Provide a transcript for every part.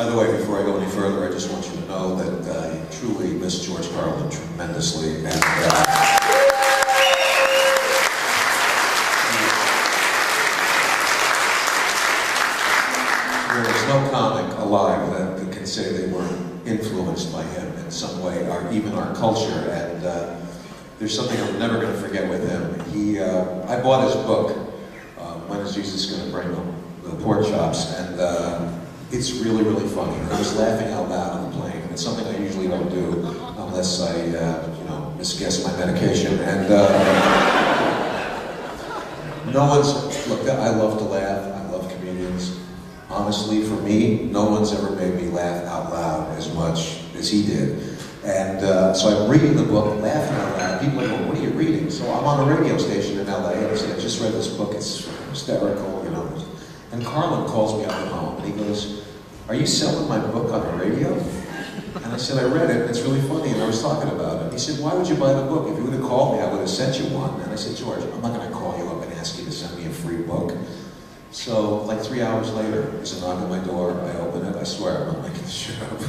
By the way, before I go any further, I just want you to know that I truly miss George Carlin tremendously. And, uh, there is no comic alive that, can say they weren't influenced by him in some way, or even our culture. And uh, there's something I'm never going to forget with him. He, uh, I bought his book, uh, When is Jesus Going to Bring the, the Pork Chops? And uh, it's really, really funny. I was laughing out loud on the plane. and It's something I usually don't do unless I, uh, you know, misguess my medication. And uh, no one's, look, I love to laugh. I love comedians. Honestly, for me, no one's ever made me laugh out loud as much as he did. And uh, so I'm reading the book, laughing out loud. People are going, what are you reading? So I'm on a radio station in LA, and I say, I just read this book. It's hysterical, you know. And Carlin calls me up at home, and he goes, are you selling my book on the radio? And I said, I read it, and it's really funny, and I was talking about it. He said, why would you buy the book? If you would have called me, I would have sent you one. And I said, George, I'm not going to call you up and ask you to send me a free book. So, like three hours later, there's a knock on my door. I open it. I swear, I'm not making this up.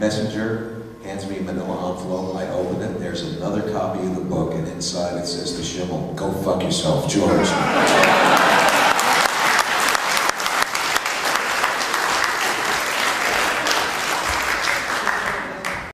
Messenger hands me a manila envelope. I open it. There's another copy of the book, and inside it says the Schimmel, "Go fuck yourself, George."